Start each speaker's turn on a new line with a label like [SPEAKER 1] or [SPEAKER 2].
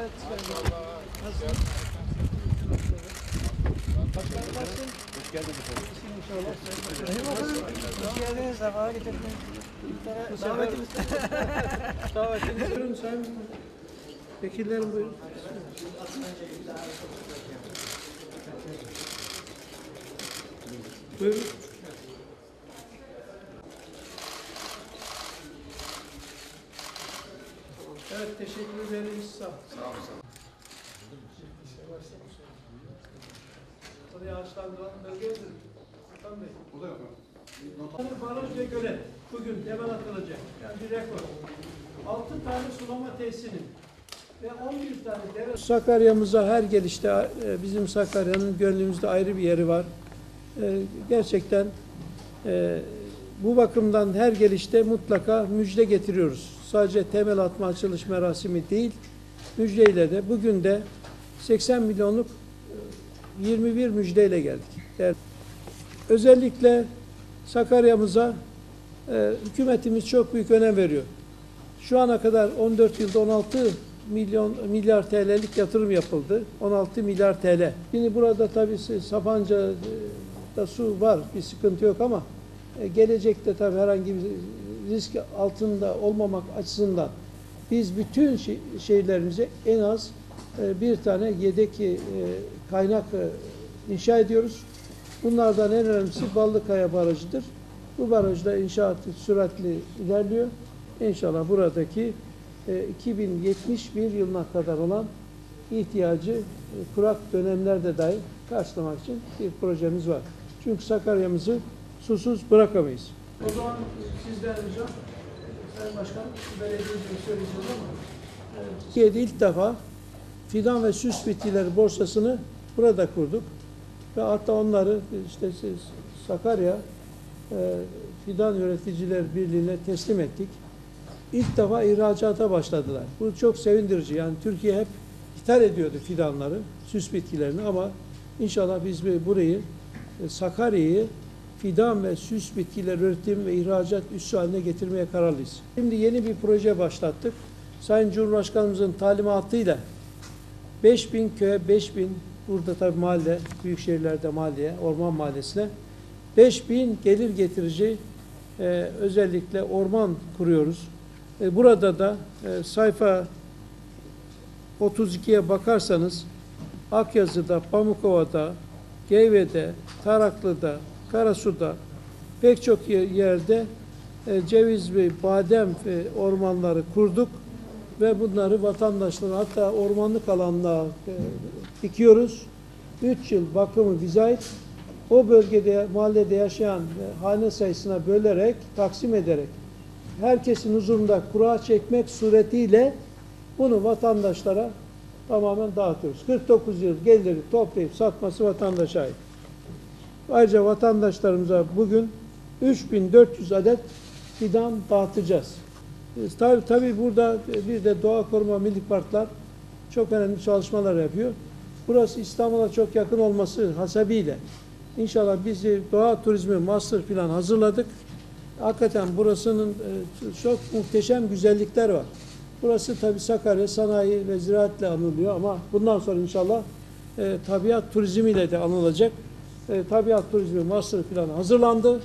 [SPEAKER 1] Evet. Nasılsın? Başkan nasılsın?
[SPEAKER 2] Hoş geldiniz efendim.
[SPEAKER 1] İnşallah. Rahim efendim. Hoş geldiniz. Sefa getirdiniz. Davetimiz. Davetimiz. Buyurun sayın vekillerim buyurun. Buyurun. Evet teşekkür ederiz. Sağ ol. Sağ olun. Oraya ağaçlandıran. Hakan Bey.
[SPEAKER 2] Bu da yok mu?
[SPEAKER 1] Baraj ve gölet bugün temel atılacak. Yani bir rekor. 6 tane sulama tesisinin ve 11 tane dere... Sakarya'mıza her gelişte e, bizim Sakarya'nın gönlümüzde ayrı bir yeri var. E, Gerçekten e, bu bakımdan her gelişte mutlaka müjde getiriyoruz. Sadece temel atma açılış merasimi değil, müjdeyle de bugün de 80 milyonluk e, 21 müjdeyle geldik. Yani özellikle Sakarya'mıza e, hükümetimiz çok büyük önem veriyor. Şu ana kadar 14 yılda 16 milyon milyar TL'lik yatırım yapıldı. 16 milyar TL. Şimdi burada tabii Sapanca'da su var, bir sıkıntı yok ama e, gelecekte tabii herhangi bir risk altında olmamak açısından biz bütün şe- şehirlerimize en az e, bir tane yedek e, kaynak e, inşa ediyoruz. Bunlardan en önemlisi Ballıkaya Barajı'dır. Bu barajda inşaatı süratli ilerliyor. İnşallah buradaki e, 2071 yılına kadar olan ihtiyacı kurak dönemlerde dahi karşılamak için bir projemiz var. Çünkü Sakarya'mızı susuz bırakamayız. O zaman sizden ricam, Sayın Başkan, belediyecilik söyleyeceğiz ama e, Türkiye'de ilk defa fidan ve süs bitkileri borsasını burada kurduk. Ve hatta onları işte siz Sakarya e, Fidan Üreticiler Birliği'ne teslim ettik. İlk defa ihracata başladılar. Bu çok sevindirici. Yani Türkiye hep ithal ediyordu fidanları, süs bitkilerini ama inşallah biz burayı e, Sakarya'yı fidan ve süs bitkiler üretim ve ihracat üssü haline getirmeye kararlıyız. Şimdi yeni bir proje başlattık. Sayın Cumhurbaşkanımızın talimatıyla 5000 köye 5000 burada tabii mahalle, büyük şehirlerde mahalleye, orman mahallesine 5000 gelir getirici e, özellikle orman kuruyoruz. E, burada da e, sayfa 32'ye bakarsanız Akyazı'da, Pamukova'da, Geyve'de, Taraklı'da, Karasu'da pek çok yer- yerde e, ceviz ve badem e, ormanları kurduk ve bunları vatandaşlara hatta ormanlık alanlara e, dikiyoruz. 3 yıl bakımı bize ait. O bölgede, mahallede yaşayan e, hane sayısına bölerek, taksim ederek herkesin huzurunda kura çekmek suretiyle bunu vatandaşlara tamamen dağıtıyoruz. 49 yıl geliri toplayıp satması vatandaşa ait. Ayrıca vatandaşlarımıza bugün 3400 adet fidan dağıtacağız. E, Tabii, tabii burada bir de Doğa Koruma Milli Parklar çok önemli çalışmalar yapıyor. Burası İstanbul'a çok yakın olması hasebiyle inşallah biz doğa turizmi master plan hazırladık. Hakikaten burasının e, çok muhteşem güzellikler var. Burası tabii Sakarya sanayi ve ziraatle anılıyor ama bundan sonra inşallah e, tabiat turizmiyle de anılacak. E, tabiat turizmi master planı hazırlandı.